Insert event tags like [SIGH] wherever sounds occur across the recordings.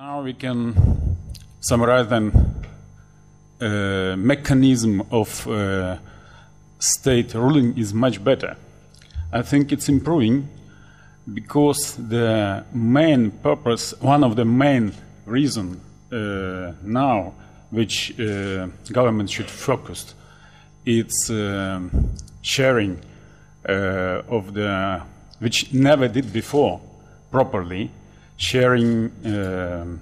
Now we can summarize then uh, mechanism of uh, state ruling is much better. I think it's improving because the main purpose, one of the main reason uh, now which uh, government should focus, it's um, sharing uh, of the, which never did before properly, sharing um,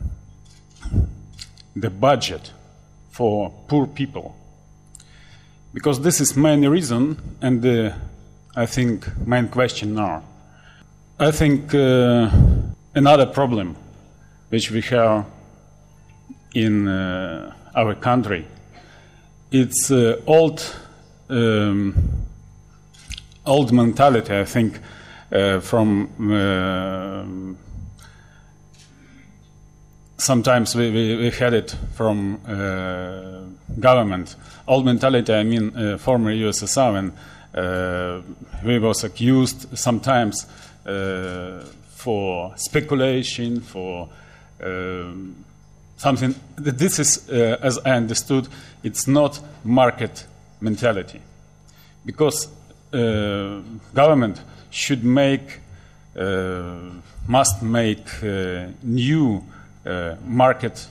the budget for poor people. Because this is main reason and the, I think, main question now. I think uh, another problem which we have in uh, our country, it's uh, old, um, old mentality. I think uh, from uh, sometimes we, we, we, had it from uh, government. Old mentality, I mean, uh, former USSR, when uh, we was accused sometimes uh, for speculation, for something. This is, uh, as I understood, it's not market mentality, because uh, government should make, must make new uh, market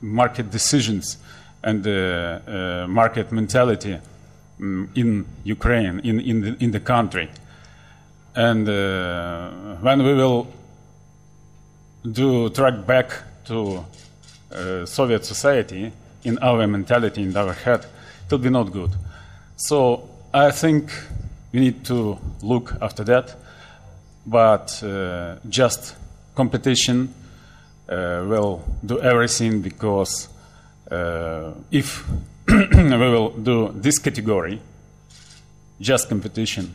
market decisions and uh, uh, market mentality um, in Ukraine, in, in, the, in the country. And when we will do track back to Soviet society in our mentality, in our head, it will be not good. So I think we need to look after that, but uh, just competition uh, will do everything because uh, if [CLEARS THROAT] we will do this category, just competition,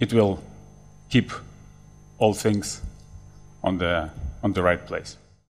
it will keep all things on the, on the right place.